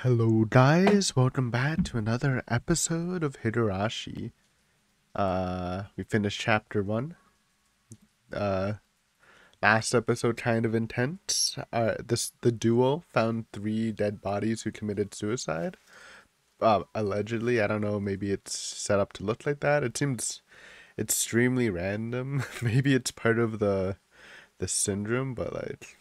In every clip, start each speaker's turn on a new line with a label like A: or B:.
A: Hello guys, welcome back to another episode of Higurashi. Uh we finished chapter 1. Uh last episode kind of intense. Uh this the duo found three dead bodies who committed suicide. Uh allegedly, I don't know, maybe it's set up to look like that. It seems extremely random. maybe it's part of the the syndrome, but like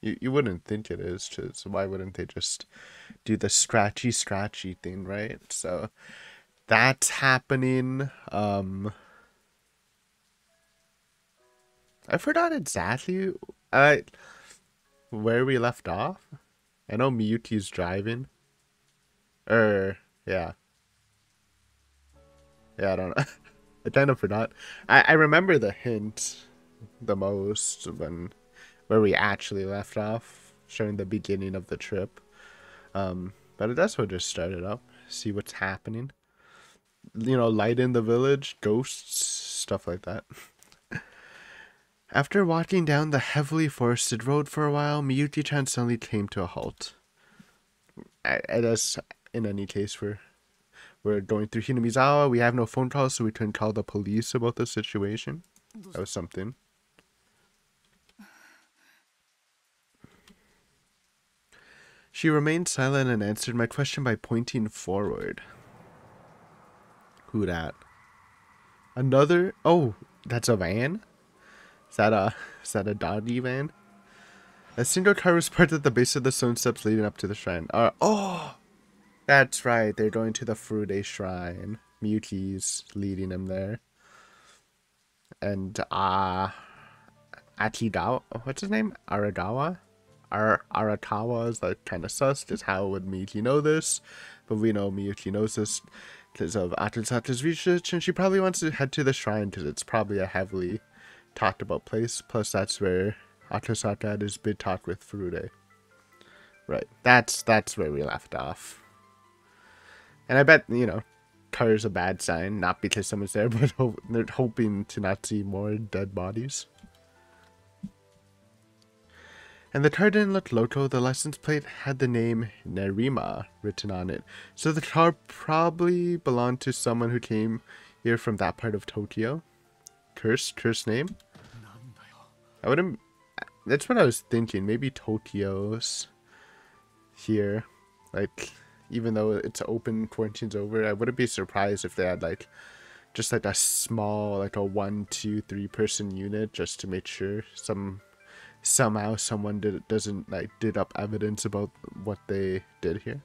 A: you, you wouldn't think it is, because why wouldn't they just do the scratchy scratchy thing, right? So that's happening. Um I forgot exactly uh, where we left off. I know Miyuki's driving. Er, yeah. Yeah, I don't know. I kind of forgot. I, I remember the hint the most when where we actually left off, showing the beginning of the trip. Um, but that's what just started up. See what's happening. You know, light in the village, ghosts, stuff like that. After walking down the heavily forested road for a while, Miyuki-chan suddenly came to a halt. I guess, in any case, we're, we're going through Hinamizawa. We have no phone calls, so we couldn't call the police about the situation. That was something. She remained silent and answered my question by pointing forward. Who that? Another? Oh, that's a van? Is that a, is that a doggy van? A single car was parked at the base of the stone steps leading up to the shrine. Uh, oh! That's right, they're going to the Furude Shrine. Miyuki's leading them there. And, uh... Achidawa, what's his name? Aragawa? Ar- Arakawa is like kind of sus, because how would Miyuki know this? But we know Miyuki knows this because of Akasaka's research, and she probably wants to head to the shrine because it's probably a heavily talked about place. Plus, that's where Akasaka had his big talk with Furude. Right, that's that's where we left off. And I bet you know, car is a bad sign, not because someone's there, but ho- they're hoping to not see more dead bodies. And the car didn't look local, the license plate had the name Nerima written on it. So the car probably belonged to someone who came here from that part of Tokyo. Curse, curse name? I wouldn't... That's what I was thinking. Maybe Tokyo's here. Like, even though it's open, quarantine's over, I wouldn't be surprised if they had, like, just like a small, like a one, two, three person unit just to make sure some somehow someone did doesn't like did up evidence about what they did here.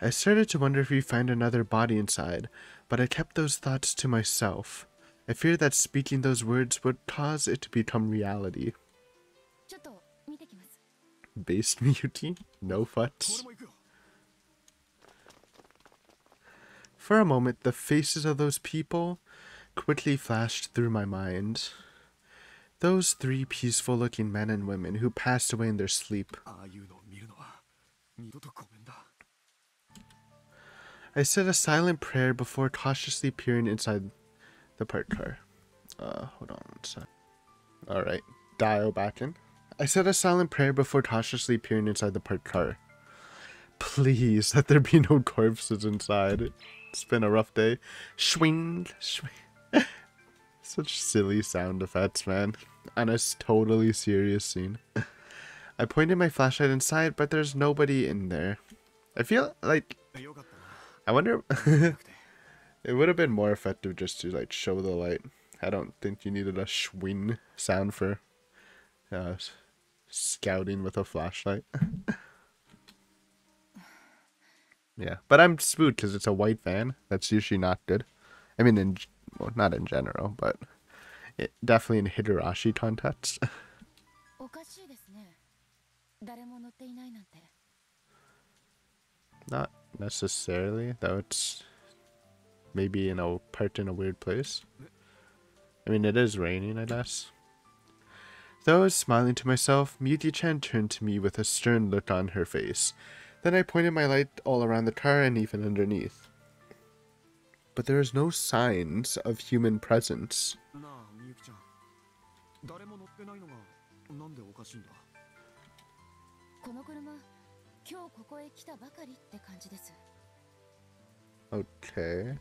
A: I started to wonder if we find another body inside, but I kept those thoughts to myself. I feared that speaking those words would cause it to become reality. Based Miyuki? No futs. For a moment, the faces of those people quickly flashed through my mind. Those three peaceful looking men and women who passed away in their sleep. I said a silent prayer before cautiously peering inside the parked car. Uh, hold on one sec. Alright, dial back in. I said a silent prayer before cautiously peering inside the parked car. Please, let there be no corpses inside. It's been a rough day. Swing, swing. Such silly sound effects, man. On a totally serious scene. I pointed my flashlight inside, but there's nobody in there. I feel like... I wonder... it would have been more effective just to, like, show the light. I don't think you needed a schwing sound for uh, scouting with a flashlight. yeah, but I'm spooked because it's a white van. That's usually not good. I mean, in well, not in general, but it, definitely in Higurashi context. not necessarily, though it's maybe in a part in a weird place. I mean, it is raining, I guess. Though I was smiling to myself, Miyuki-chan turned to me with a stern look on her face. Then I pointed my light all around the car and even underneath but there is no signs of human presence. Okay.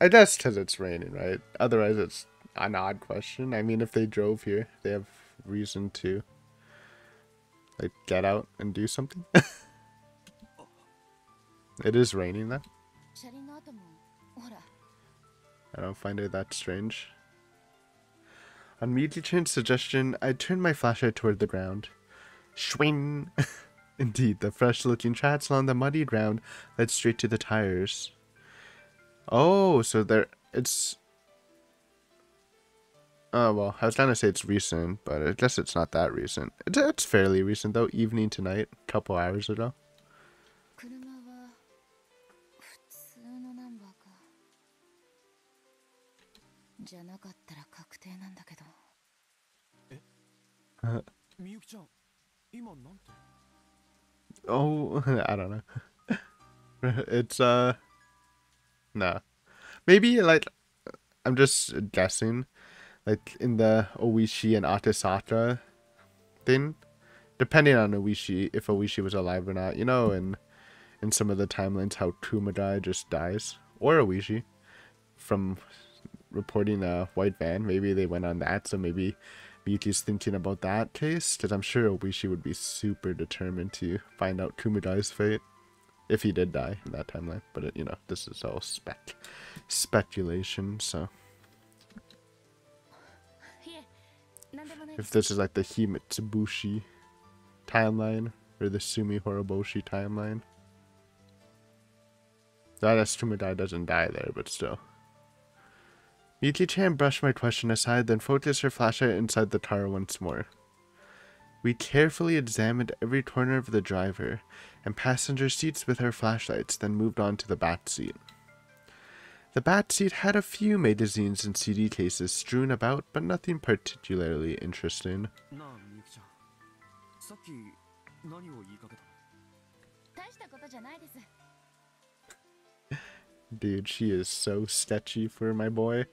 A: I guess because it's raining, right? Otherwise, it's an odd question. I mean, if they drove here, they have reason to like get out and do something. It is raining
B: then.
A: I don't find it that strange. On Mutachan's suggestion, I turned my flashlight toward the ground. Schwing! Indeed, the fresh-looking tracks along the muddy ground led straight to the tires. Oh, so there... it's... Oh, well, I was gonna say it's recent, but I guess it's not that recent. It's, it's fairly recent, though, evening tonight, a couple hours ago.
B: じゃなかったら確定なんだけどえ
C: みゆきちゃん今なんて
A: Oh, I don't know. it's, uh, nah. Maybe, like, I'm just guessing, like, in the Oishi and Akasaka thing, depending on Oishi, if Oishi was alive or not, you know, and in some of the timelines how Kumagai just dies, or Oishi, from reporting a white van. Maybe they went on that, so maybe Miyuki's thinking about that case, because I'm sure Oishi would be super determined to find out Kumagai's fate. If he did die in that timeline, but it, you know, this is all spec speculation, so. If this is like the Himatsubushi timeline, or the Tsumihoroboshi timeline. That Astumidai doesn't die there, but still. Miki-chan brushed my question aside, then focused her flashlight inside the car once more. We carefully examined every corner of the driver and passenger seats with our flashlights, then moved on to the back seat. The back seat had a few magazines and CD cases strewn about, but nothing particularly interesting. Dude, she is so sketchy for my boy.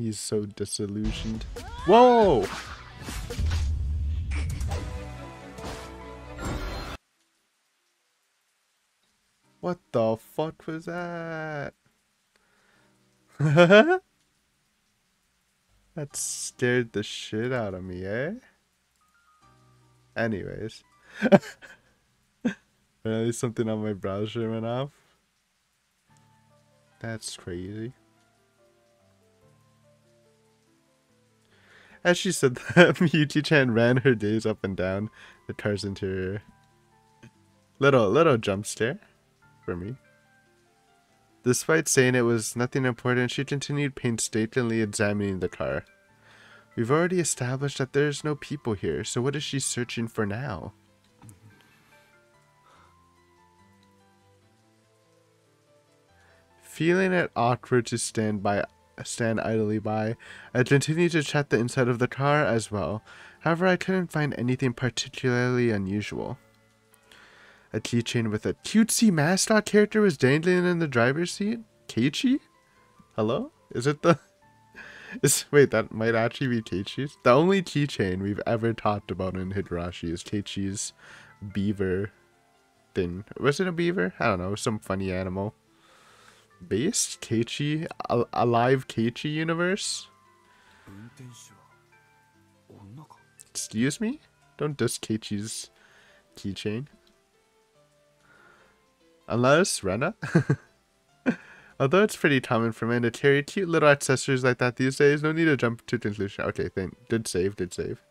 A: He's so disillusioned. Whoa! What the fuck was that? that scared the shit out of me, eh? Anyways. Least something on my browser went off. That's crazy. As she said that, Miyuki-chan ran her gaze up and down the car's interior. Little, little jump scare for me. Despite saying it was nothing important, she continued painstakingly examining the car. We've already established that there's no people here, so what is she searching for now? Feeling it awkward to stand by stand idly by, I continued to check the inside of the car as well. However, I couldn't find anything particularly unusual. A keychain with a cutesy mascot character was dangling in the driver's seat? Keiichi? Hello? Is it the... Is, wait, that might actually be Keiichi's? The only keychain we've ever talked about in Higurashi is Keiichi's beaver thing. Was it a beaver? I don't know, some funny animal based Keiichi a alive Keiichi universe. Excuse me? Don't dust Keiichi's keychain. Unless Rena. Although it's pretty common for men to carry cute little accessories like that these days, no need to jump to conclusion. Okay, thank did save, did save.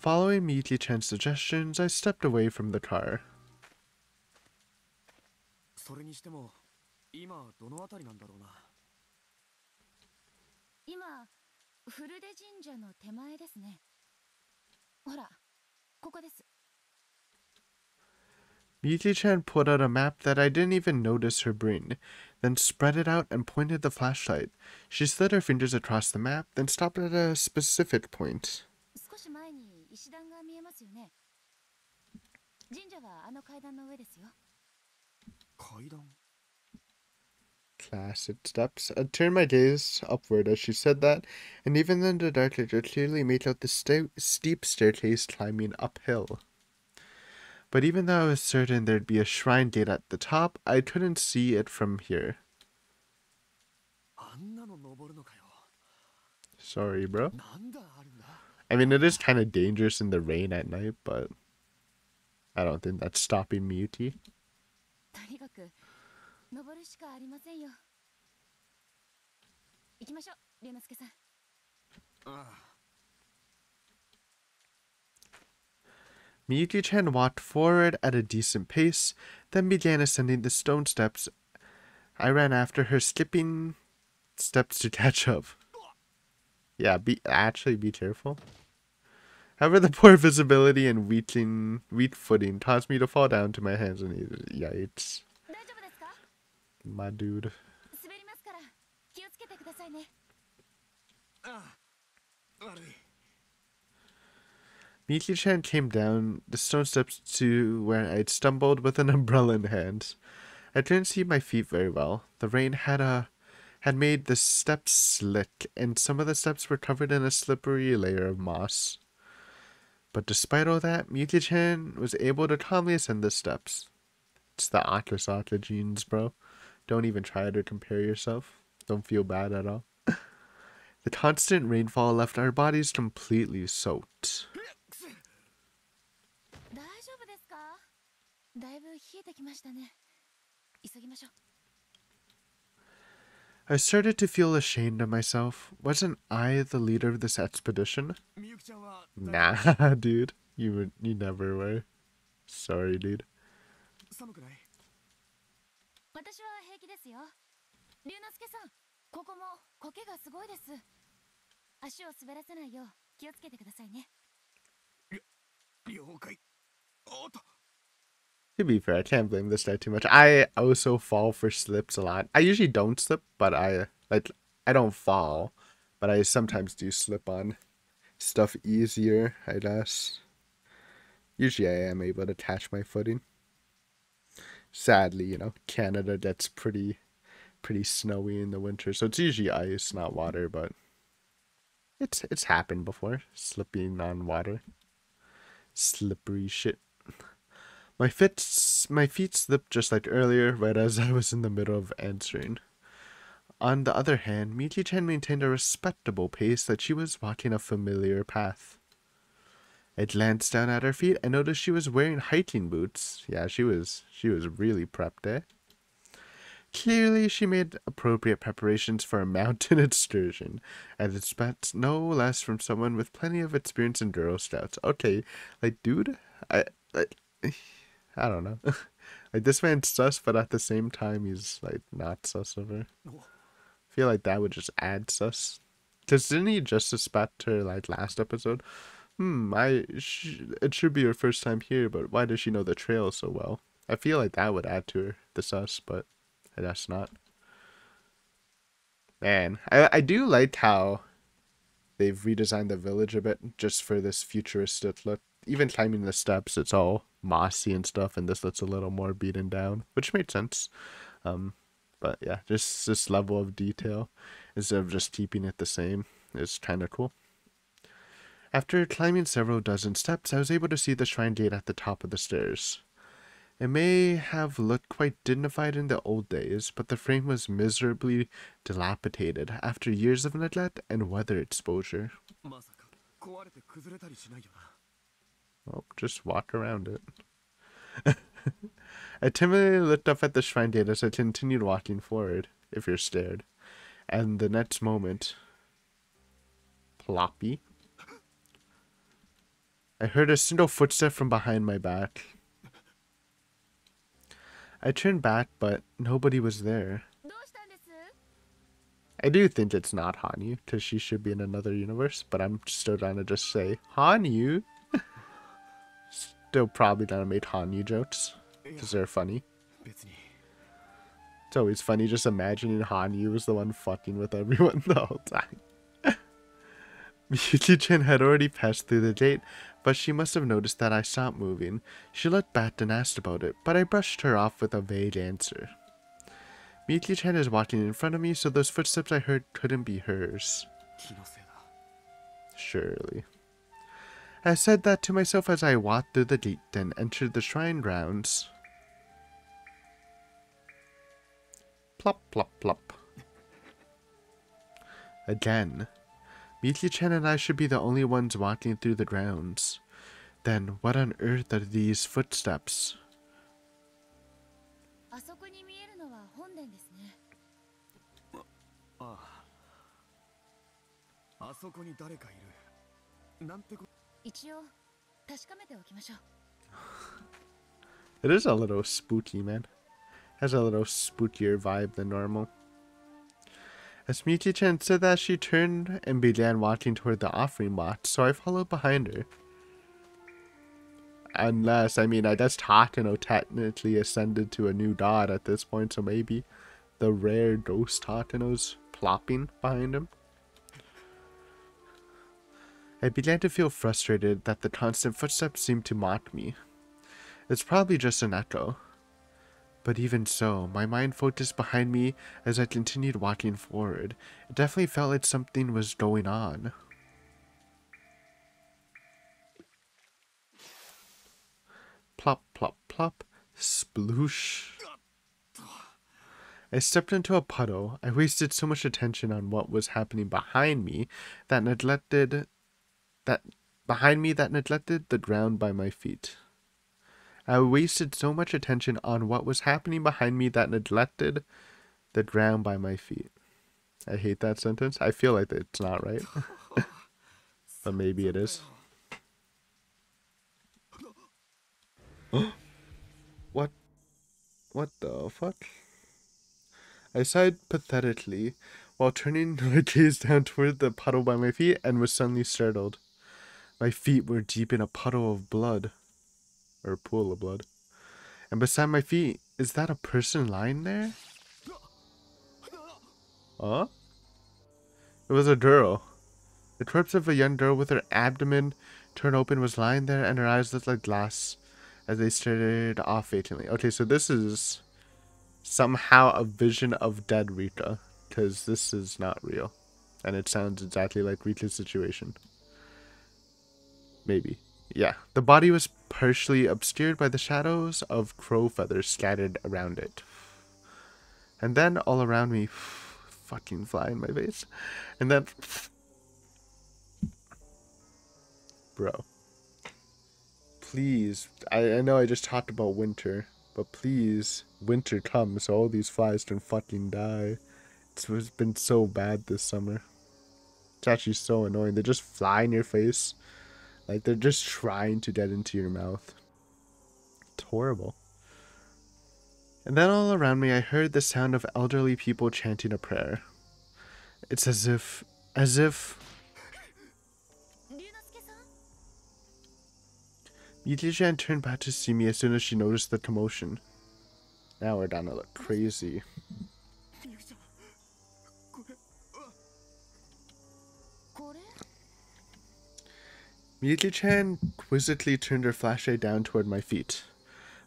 A: Following Miki chan's suggestions, I stepped away from the car.
B: Miki
A: chan pulled out a map that I didn't even notice her bring, then spread it out and pointed the flashlight. She slid her fingers across the map, then stopped at a specific point.
B: 少し前に石段が見えますよね神社はあの階段の上ですよ
C: 階段
A: Classic steps. I turned my gaze upward as she said that, and even in the dark, I could clearly make out the st- steep staircase climbing uphill. But even though I was certain there'd be a shrine gate at the top, I couldn't see it from here.
C: あんなの登るのかよ
A: Sorry, bro. I mean, it is kind of dangerous in the rain at night, but I don't think that's stopping
C: Miyuki.
A: Miyuki-chan walked forward at a decent pace, then began ascending the stone steps. I ran after her, skipping steps to catch up. Yeah, be actually be careful. However, the poor visibility and weakening, weak footing caused me to fall down to my hands and knees. Yikes. My dude. Miki-chan came down the stone steps to where I'd stumbled with an umbrella in hand. I couldn't see my feet very well. The rain had a had made the steps slick, and some of the steps were covered in a slippery layer of moss. But despite all that, Miyuki-chan was able to calmly ascend the steps. It's the Akasaka genes, bro. Don't even try to compare yourself. Don't feel bad at all. the constant rainfall left our bodies completely soaked. I started to feel ashamed of myself. Wasn't I the leader of this expedition? Nah, dude. You were, you never were. Sorry, dude. To be fair, I can't blame this guy too much. I also fall for slips a lot. I usually don't slip, but I like I don't fall, but I sometimes do slip on stuff easier, I guess. Usually I am able to catch my footing. Sadly, you know, Canada gets pretty pretty snowy in the winter, so it's usually ice, not water, but it's it's happened before, slipping on water. Slippery shit. My feet, my feet slipped just like earlier, right as I was in the middle of answering. On the other hand, Miki-chan maintained a respectable pace that she was walking a familiar path. I glanced down at her feet and noticed she was wearing hiking boots. Yeah, she was she was really prepped, eh? Clearly, she made appropriate preparations for a mountain excursion, and expect no less from someone with plenty of experience in Girl Scouts. Okay, like, dude, I, like, I don't know. like, this man's sus, but at the same time, he's, like, not sus of her. I feel like that would just add sus. Because didn't he just suspect her, like, last episode? Hmm, I, sh- it should be her first time here, but why does she know the trail so well? I feel like that would add to her, the sus, but I guess not. Man, I, I do like how they've redesigned the village a bit just for this futuristic look. Even climbing the steps, it's all mossy and stuff, and this looks a little more beaten down, which made sense. Um, but yeah, just this level of detail instead of just keeping it the same is kind of cool. After climbing several dozen steps, I was able to see the shrine gate at the top of the stairs. It may have looked quite dignified in the old days, but the frame was miserably dilapidated after years of neglect and weather exposure. Oh, just walk around it. I timidly looked up at the shrine gate as I continued walking forward, if you're scared. And the next moment, ploppy, I heard a single footstep from behind my back. I turned back, but nobody was there. I do think it's not Hanyu, because she should be in another universe, but I'm still trying to just say, Hanyu! they'll probably not make made Hanyu jokes because they're funny. It's always funny just imagining Hanyu was the one fucking with everyone the whole time. Miyuki-chan had already passed through the gate, but she must have noticed that I stopped moving. She looked back and asked about it, but I brushed her off with a vague answer. Miyuki-chan is walking in front of me, so those footsteps I heard couldn't be hers. Surely. I said that to myself as I walked through the gate and entered the shrine grounds. Plop, plop, plop. Again. Miyuki-chan and I should be the only ones walking through the grounds. Then what on earth are these footsteps? It is a little spooky, man. Has a little spookier vibe than normal. As Miyuki-chan said that, she turned and began walking toward the offering box, so I followed behind her. Unless, I mean, I guess Takano technically ascended to a new god at this point, so maybe the rare ghost Takano's plopping behind him. I began to feel frustrated that the constant footsteps seemed to mock me. It's probably just an echo. But even so, my mind focused behind me as I continued walking forward. It definitely felt like something was going on. Plop, plop, plop. Sploosh. I stepped into a puddle. I wasted so much attention on what was happening behind me that neglected that behind me that neglected the ground by my feet. I wasted so much attention on what was happening behind me that neglected the ground by my feet. I hate that sentence. I feel like it's not right. but maybe it is. what? What the fuck? I sighed pathetically while turning my gaze down toward the puddle by my feet and was suddenly startled. My feet were deep in a puddle of blood or a pool of blood. And beside my feet, is that a person lying there? Huh? It was a girl. The corpse of a young girl with her abdomen turned open was lying there and her eyes looked like glass as they stared off vacantly. Okay, so this is somehow a vision of dead Rika because this is not real. And it sounds exactly like Rika's situation. Maybe. Yeah, the body was partially obscured by the shadows of crow feathers scattered around it. And then all around me, fucking fly in my face. And then, bro, please, I, I know I just talked about winter, but please, winter comes so all these flies can fucking die. It's, it's been so bad this summer. It's actually so annoying. They just fly in your face like they're just trying to get into your mouth. It's horrible. And then all around me I heard the sound of elderly people chanting a prayer. It's as if as if Miyuki-chan turned back to see me as soon as she noticed the commotion. Now we're gonna look crazy. Miyuki-chan quizzically turned her flashlight down toward my feet.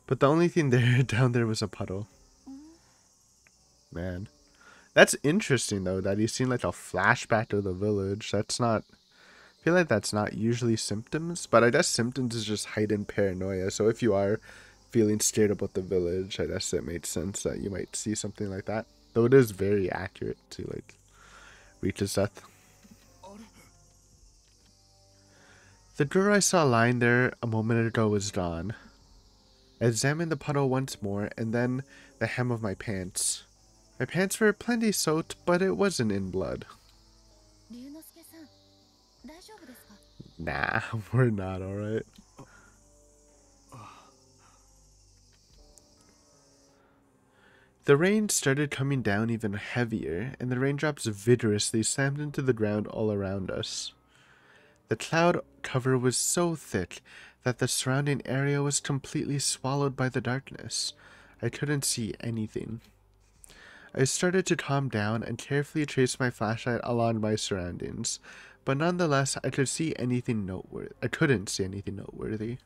A: But the only thing there down there was a puddle. Man. That's interesting though, that he's seen like a flashback of the village. That's not I feel like that's not usually symptoms, but I guess symptoms is just heightened paranoia. So if you are feeling scared about the village, I guess it makes sense that you might see something like that. Though it is very accurate to like reach Rika's death. The girl I saw lying there a moment ago was gone. I examined the puddle once more, and then the hem of my pants. My pants were plenty soaked, but it wasn't in blood. Nah, we're not alright. The rain started coming down even heavier, and the raindrops vigorously slammed into the ground all around us. The cloud cover was so thick that the surrounding area was completely swallowed by the darkness. I couldn't see anything. I started to calm down and carefully traced my flashlight along my surroundings, but nonetheless, I could see anything noteworthy. I couldn't see anything noteworthy.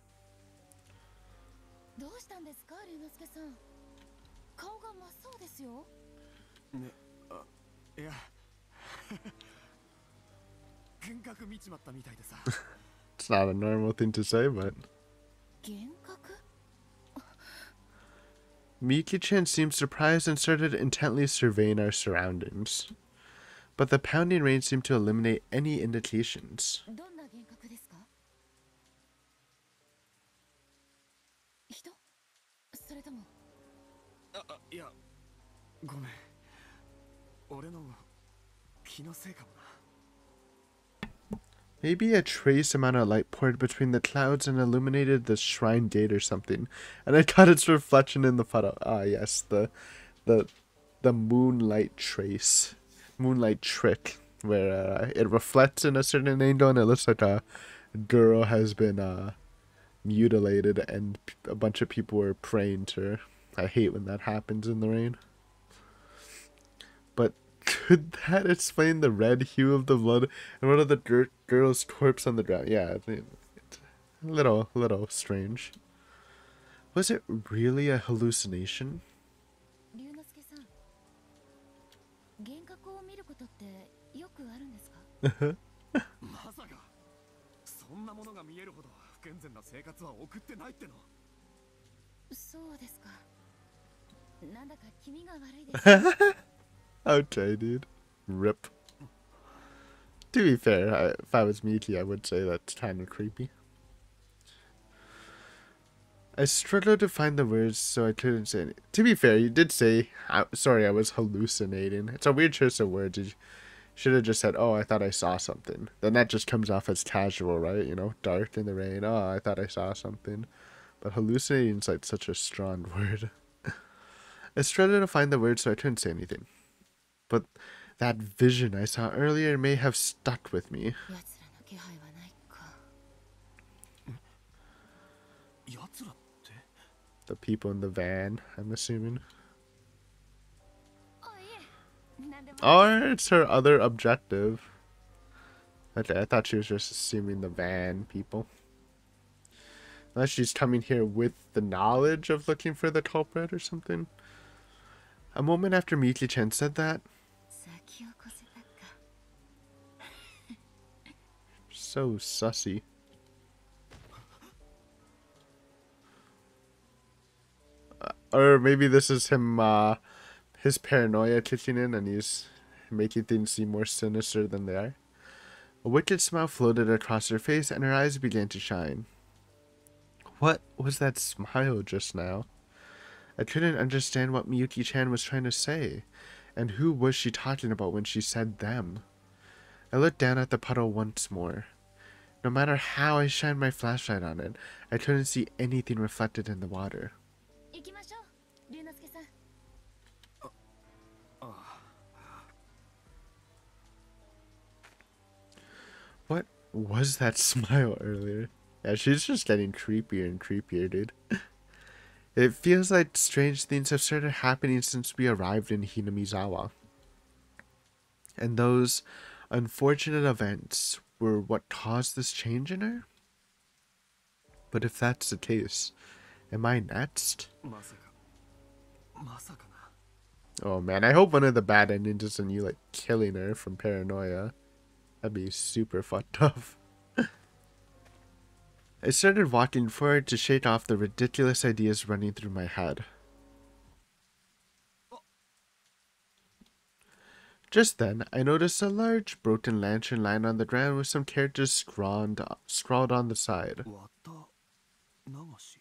A: It's not a normal thing to say, but
B: 幻覚
A: ？Miki-chan seemed surprised and started intently surveying our surroundings. But the pounding rain seemed to eliminate any indications. Maybe a trace amount of light poured between the clouds and illuminated the shrine gate or something, and I caught its reflection in the puddle. Ah, yes, the, the, the moonlight trace, moonlight trick, where uh, it reflects in a certain angle and it looks like a girl has been uh, mutilated, and a bunch of people were praying to her. I hate when that happens in the rain. But could that explain the red hue of the blood and one of the dirt girl's corpse on the ground? Yeah, it's a little, little strange. Was it really a hallucination? Okay, dude. Rip. To be fair, I, if I was Miki, I would say that's kind of creepy. I struggled to find the words, so I couldn't say any. To be fair, you did say, I, sorry, I was hallucinating. It's a weird choice of words. You should have just said, oh, I thought I saw something. Then that just comes off as casual, right? You know, dark in the rain. Oh, I thought I saw something. But hallucinating is like such a strong word. I struggled to find the words, so I couldn't say anything but that vision I saw earlier may have stuck with me. The people in the van, I'm assuming.
B: Oh,
A: or it's her other objective. Okay, I thought she was just assuming the van people. Unless she's coming here with the knowledge of looking for the culprit or something. A moment after Miki-chan said that, so sussy. Uh, or maybe this is him, uh, his paranoia kicking in and he's making things seem more sinister than they are. A wicked smile floated across her face and her eyes began to shine. What was that smile just now? I couldn't understand what Miyuki chan was trying to say, and who was she talking about when she said them? I looked down at the puddle once more. No matter how I shine my flashlight on it, I couldn't see anything reflected in the water. What was that smile earlier? Yeah, she's just getting creepier and creepier, dude. it feels like strange things have started happening since we arrived in Hinamizawa. And those unfortunate events were what caused this change in her? But if that's the case, am I next? Oh man, I hope one of the bad endings isn't you like killing her from paranoia. That'd be super fucked up. I started walking forward to shake off the ridiculous ideas running through my head. Just then, I noticed a large broken lantern lying on the ground with some characters scrawled, scrawled on the side.
C: わた流し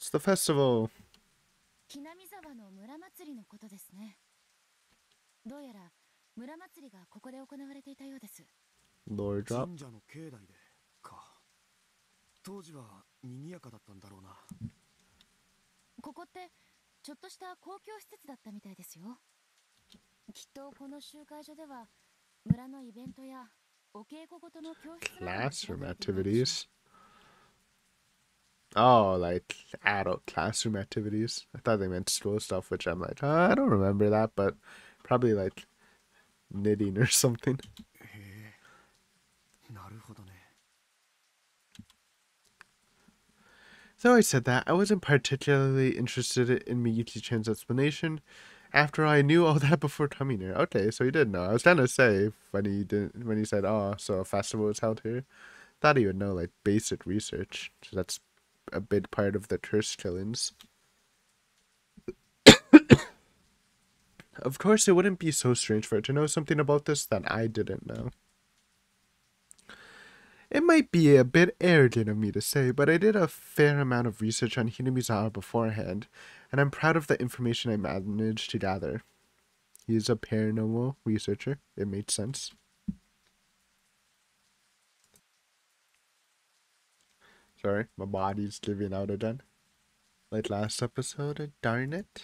A: It's the festival.
B: 木南沢の村祭りのことですねどうやら村祭りがここで行われていたようです
A: Lore drop.
C: 神社の境内でか当時は賑やかだったんだろうな
B: ここってちょっとした公共施設だったみたいですよ きっとこの集会所では村のイベントやお稽古ごとの教室などが開か
A: Classroom
B: れているのでしょう
A: activities. Oh, like adult classroom activities. I thought they meant school stuff, which I'm like, uh, I don't remember that, but probably like knitting or something.
C: へえなるほどね
A: Though I said that, I wasn't particularly interested in Miyuki Chan's explanation. After I knew all that before coming here. Okay, so he did know. I was trying to say when he didn't when he said, "Oh, so a festival was held here," thought he would know like basic research. So that's a big part of the curse killings. of course, it wouldn't be so strange for it to know something about this that I didn't know. It might be a bit arrogant of me to say, but I did a fair amount of research on Hinamizawa beforehand, and I'm proud of the information I managed to gather. He is a paranormal researcher. It made sense. Sorry, my body's giving out again. Like last episode, darn it.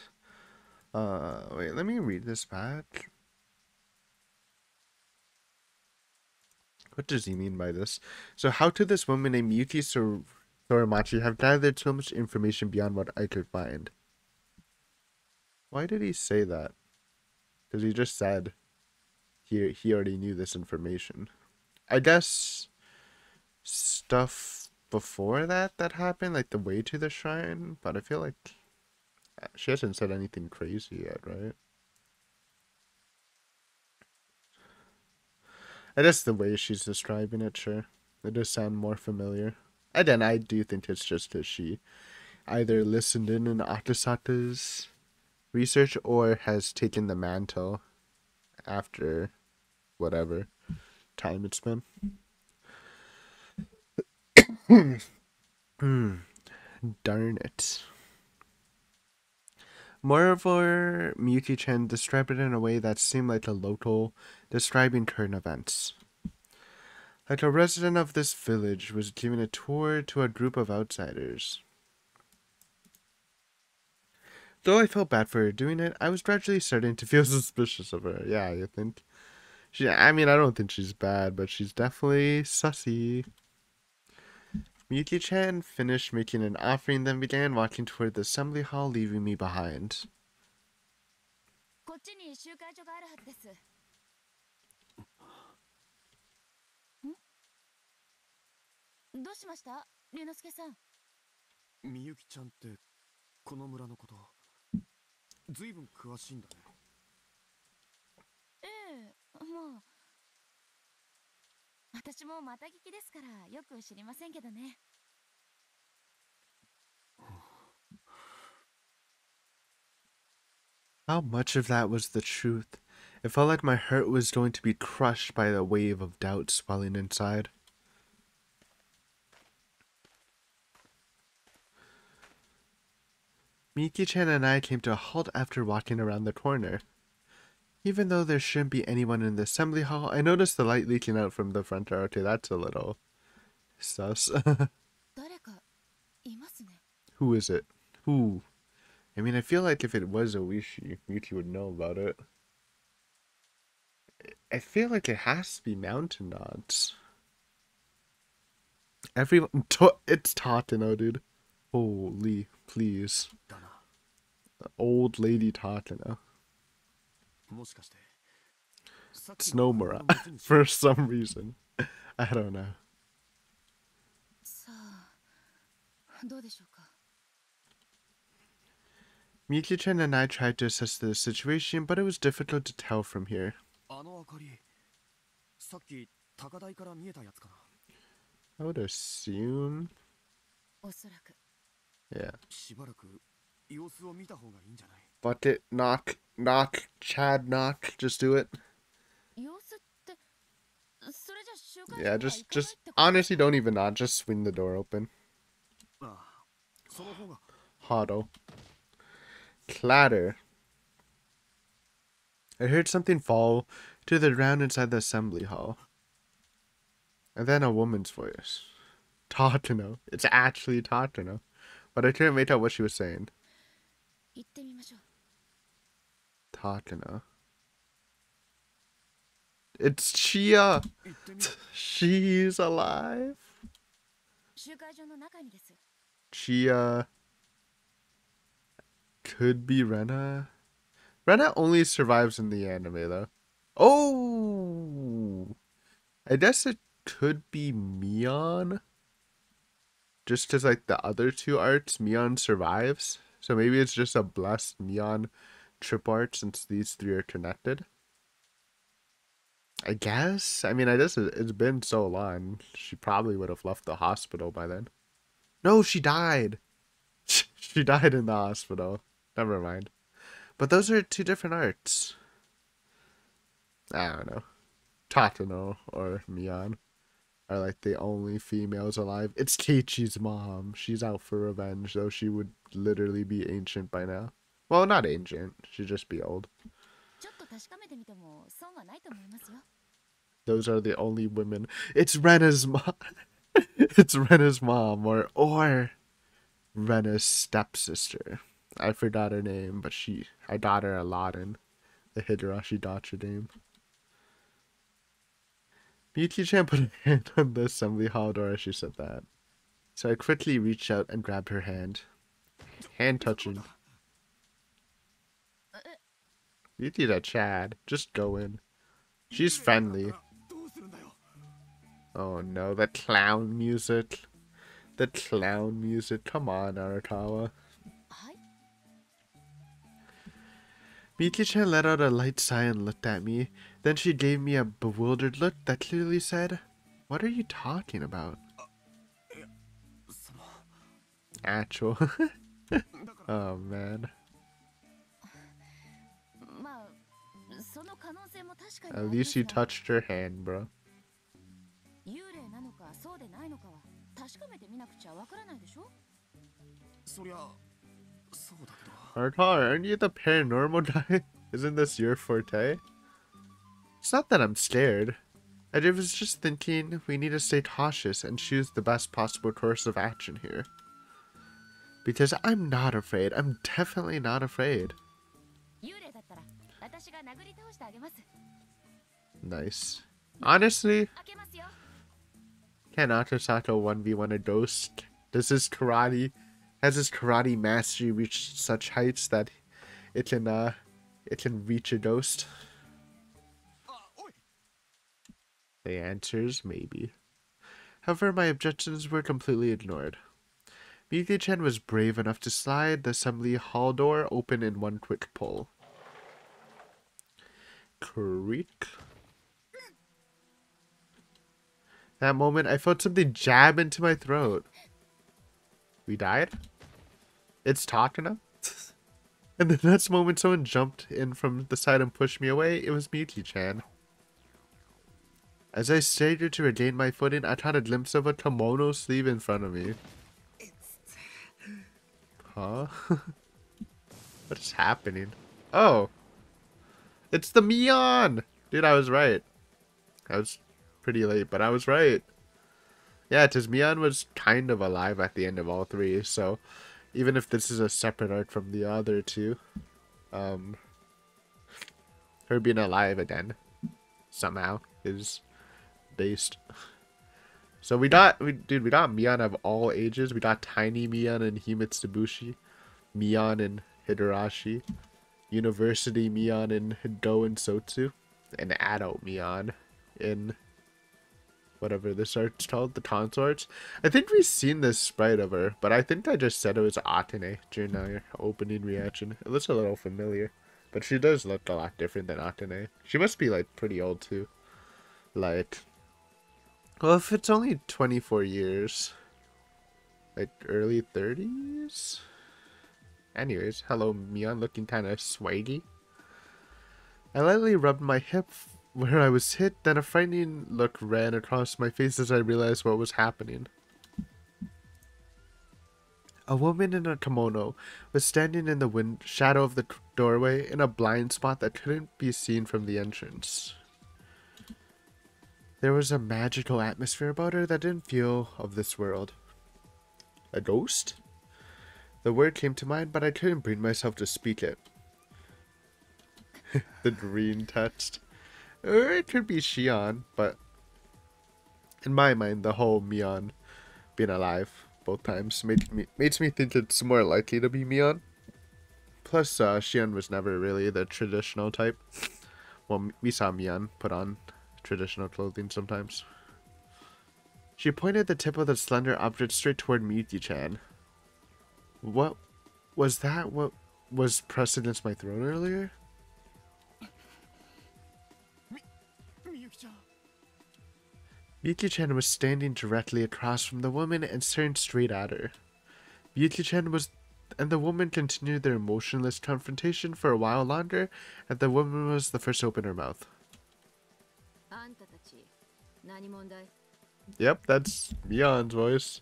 A: Uh, wait, let me read this back. What does he mean by this? So, how could this woman named Yuki Sor- Sorimachi have gathered so much information beyond what I could find? Why did he say that? Because he just said he he already knew this information. I guess stuff before that that happened, like the way to the shrine, but I feel like she hasn't said anything crazy yet, right? I guess the way she's describing it, sure. It does sound more familiar. Then I do think it's just that she either listened in in Akasaka's research or has taken the mantle after whatever time it's been. Hmm. Darn it. Moreover, Miyuki Chan described it in a way that seemed like a local describing current events. Like a resident of this village was giving a tour to a group of outsiders. Though I felt bad for her doing it, I was gradually starting to feel suspicious of her. Yeah, you think? She, I mean, I don't think she's bad, but she's definitely sussy. Miyuki Chan finished making an offering, then began walking toward the assembly hall, leaving me behind.
B: こっちに集会所があるはずですんどうしました龍之介さん
C: みゆきちゃんってこの村のこと ずいぶん詳しいんだね
B: ええまあ私もまた聞きですからよく知りませんけどね
A: How much of that was the truth? It felt like my heart was going to be crushed by the wave of doubt swelling inside. Miki-chan and I came to a halt after walking around the corner. Even though there shouldn't be anyone in the assembly hall, I noticed the light leaking out from the front door Okay, That's a little sus. Who is it? Who? I mean, I feel like if it was Oishi, Miki would know about it. I feel like it has to be Mountain Knots. Everyone, it's Tatino, dude. Holy please.
C: だな
A: Old lady Tatano.
C: もしかしてさっき
A: Snowmura.
C: の持ち主
A: For some reason. I don't know.
B: さあどうでしょうか
A: Miki-chan and I tried to assess the situation, but it was difficult to tell from here.
C: あの明かりさっき高台から見えたやつかな
A: I would assume.
B: おそらく
A: Yeah.
C: But
A: it knock knock Chad knock just do it. Yeah, just just honestly don't even knock, just swing the door open. Hado. Clatter. I heard something fall to the ground inside the assembly hall. And then a woman's voice. Totino. It's actually Totino. But I couldn't make out what she was saying. Takana. It's Chia! She's alive! Chia could be Rena. Rena only survives in the anime though. Oh! I guess it could be Mion. Just as like the other two arcs, Mion survives. So maybe it's just a blessed Mion trip art since these three are connected. I guess. I mean, I guess it- it's been so long. She probably would have left the hospital by then. No, she died. She died in the hospital. Never mind. But those are two different arcs. I don't know. Takano or Mion are like the only females alive. It's Tachi's mom. She's out for revenge, though she would literally be ancient by now. Well, not ancient. She'd just be old. Those are the only women. It's Rena's mom. it's Rena's mom, or or Rena's stepsister. I forgot her name, but she I got her Aladdin, the Hidarashi Dacha name. Mewtwo Chan put a hand on the assembly hall door as she said that. So I quickly reached out and grabbed her hand. Hand touching. Mewtwo to Chad. Just go in. She's friendly. Oh no, the clown music. The clown music. Come on, Arakawa. Miki-chan let out a light sigh and looked at me. Then she gave me a bewildered look that clearly said, What are you talking about? Actual. oh man. At least you touched her hand, bro. Artar, aren't you the paranormal guy? Isn't this your forte? It's not that I'm scared. I was just thinking we need to stay cautious and choose the best possible course of action here. Because I'm not afraid. I'm definitely not afraid. Nice. Honestly, can Akasaka 1v1 a ghost? Does his karate, has his karate mastery reached such heights that it can, uh, it can reach a ghost? The answer is maybe. However, my objections were completely ignored. Miyuki-chan was brave enough to slide the assembly hall door open in one quick pull. Creak. That moment, I felt something jab into my throat. We died? It's Takano? and the next moment, someone jumped in from the side and pushed me away. It was Miyuki-chan. As I staggered to regain my footing, I caught a glimpse of a kimono sleeve in front of me. Huh? what is happening? Oh. It's the Mion! Dude, I was right. I was pretty late, but I was right. Yeah, because Mion was kind of alive at the end of all three, so even if this is a separate arc from the other two, um, her being alive again somehow is based. So we got we dude, we got Mion of all ages. We got Tiny Mion and Himatsubushi, Mion and Hidarashi, University Mion and Hido and Sotsu, and Adult Mion in whatever this arc's called, the consorts. I think we've seen this sprite of her, but I think I just said it was Akane during our opening reaction. It looks a little familiar, but she does look a lot different than Akane. She must be like pretty old too. Like well, if it's only 24 years, like early 30s? Anyways, hello, Mion, looking kind of swaggy. I lightly rubbed my hip where I was hit, then a frightening look ran across my face as I realized what was happening. A woman in a kimono was standing in the wind shadow of the doorway in a blind spot that couldn't be seen from the entrance. There was a magical atmosphere about her that didn't feel of this world. A ghost? The word came to mind, but I couldn't bring myself to speak it. the green text. Or it could be Shion, but in my mind, the whole Mion being alive both times. Made me makes me think it's more likely to be Mion. Plus, uh, Shion was never really the traditional type. Well, we saw Mion put on traditional clothing sometimes. She pointed the tip of the slender object straight toward Miyuki-chan. What was that? What was pressed against my throat earlier? Miyuki-chan was standing directly across from the woman and staring straight at her. Miyuki-chan was and the woman continued their emotionless confrontation for a while longer, and the woman was the first to open her mouth. Yep, that's Mion's voice.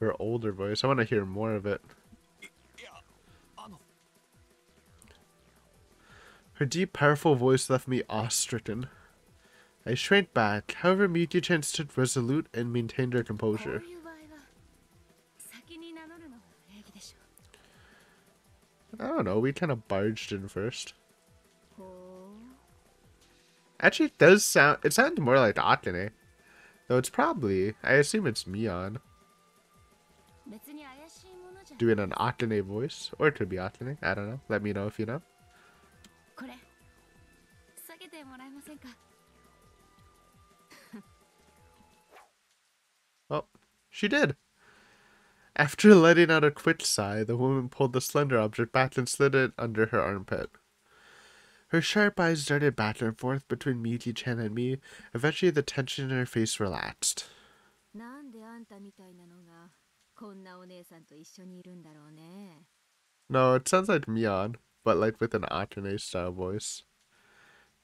A: Her older voice. I want to hear more of it. Her deep, powerful voice left me awe-stricken. I shrank back. However, Miyuki-chan stood resolute and maintained her composure. I don't know, we kind of barged in first. Actually, it does sound... It sounds more like Akane. Though it's probably... I assume it's Mion. Doing an Akane voice. Or it could be Akane. I don't know. Let me know if you know. Well, she did. After letting out a quick sigh, the woman pulled the slender object back and slid it under her armpit. Her sharp eyes darted back and forth between Miyuki-chan and me. Eventually, the tension in her face relaxed.
D: うなんであんたみたいなのがこんなお姉さんと一緒にいるんだろうね
A: No, it sounds like Mion, but like with an Akane style voice.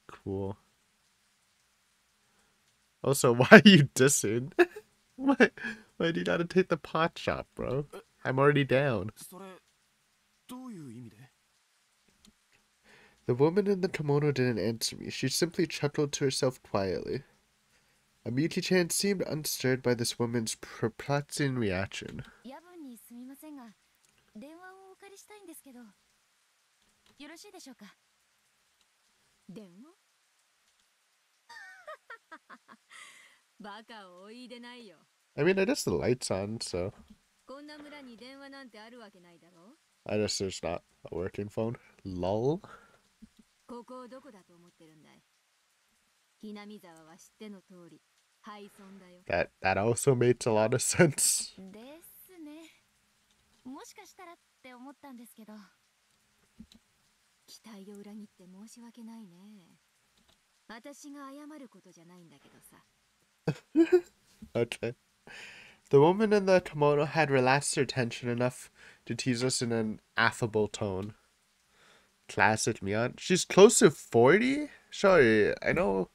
A: Cool. Also, why are you dissing? why, why do you gotta take the pot shot, bro? I'm already down.
C: それどういう意味で
A: The woman in the kimono didn't answer me. She simply chuckled to herself quietly. Amiki-chan seemed unstirred by this woman's perplexing reaction. I mean, I guess the light's on, so... I guess there's not a working phone. Lol.
D: ここをどこだと思ってるんだいひなみ沢は知っての通り廃村だよ
A: That that also makes a lot of sense.
B: ですねもしかしたらって思ったんですけど
D: 期待を裏切って申し訳ないね私が謝ることじゃないんだけどさ
A: Okay. The woman in the kimono had relaxed her tension enough to tease us in an affable tone. Classic Mion. She's close to 40? Sorry, I know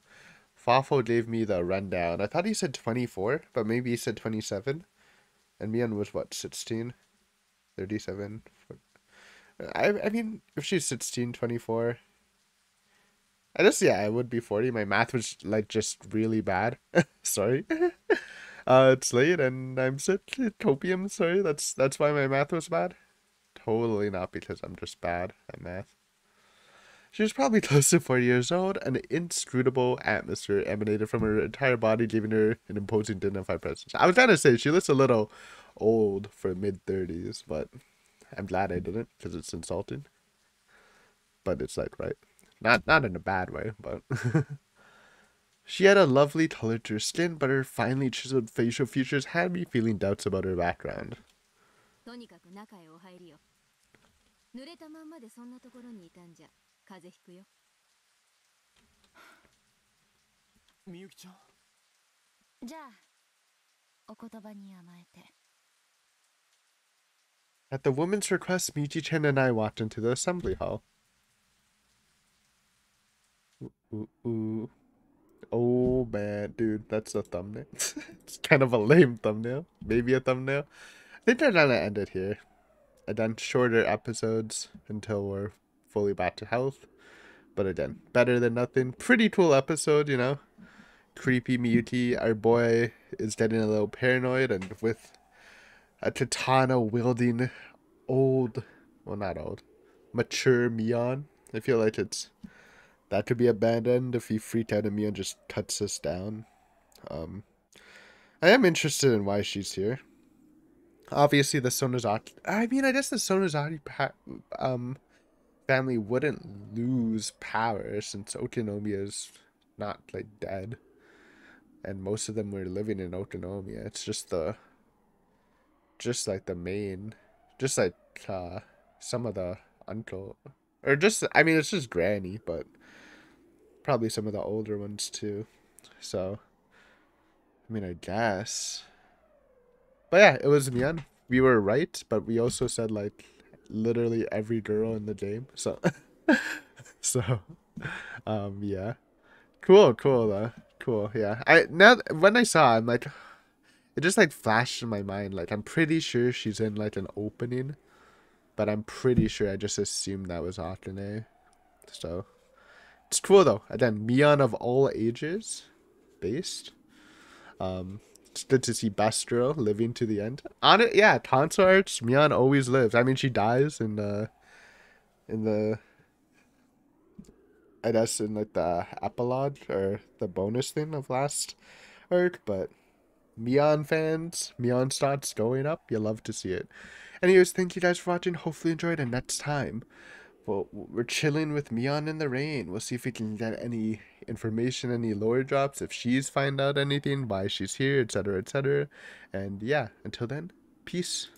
A: Fafo gave me the rundown. I thought he said 24, but maybe he said 27. And Mion was what, 16? 37? I, I mean, if she's 16, 24. I guess, yeah, I would be 40. My math was, like, just really bad. Sorry. uh, it's late and I'm sick. Copium, sorry. That's that's why my math was bad. Totally not because I'm just bad at math. She was probably close to 40 years old. An inscrutable atmosphere emanated from her entire body, giving her an imposing, dignified presence. I was gonna say she looks a little old for mid 30s, but I'm glad I didn't because it's insulting. But it's like right, not not in a bad way, but. She had a lovely color to her skin, but her finely chiseled facial features had me feeling doubts about her background.
D: とにかく中へお入りよ濡れたまんまでそんなところにいたんじゃ風邪ひくよ
C: みゆきちゃん
B: じゃあお言葉に甘えて
A: At the woman's request, Michi-chan and I walked into the assembly hall. Ooh, ooh, ooh. Oh man, dude, that's a thumbnail. it's kind of a lame thumbnail. Maybe a thumbnail. I think they're gonna end it here. I've done shorter episodes until we're fully back to health. But again, better than nothing. Pretty cool episode, you know. Creepy Miyuki, our boy, is getting a little paranoid, and with a katana wielding old, well, not old, mature Mion. I feel like it's that could be abandoned if he freaked out and just cuts us down. Um, I am interested in why she's here. obviously the Sonozaki. I mean, I guess the Sonozaki um family wouldn't lose power since Okinomiya is not like dead, and most of them were living in Okinomiya. It's just the, just like the main, just like uh, some of the uncle, or just I mean it's just Granny, but probably some of the older ones too. So, I mean, I guess. But yeah, it was Mion. We were right, but we also said like literally every girl in the game. So, so, um, yeah, cool, cool, though. cool. Yeah, I now when I saw, I'm like, it just like flashed in my mind. Like, I'm pretty sure she's in like an opening, but I'm pretty sure I just assumed that was Akane. So, it's cool though. Again, Mion of all ages, based. Um, it's to see best girl living to the end. On it, yeah, console arcs, Mion always lives. I mean, she dies in the, in the, I guess in like the epilogue or the bonus thing of last arc, but Mion fans, Mion stats going up. You love to see it. Anyways, thank you guys for watching. Hopefully enjoyed. And next time, well, we're chilling with Mion in the rain. We'll see if we can get any information, any lore drops, if she's find out anything, why she's here, etc., etc. And yeah, until then, peace.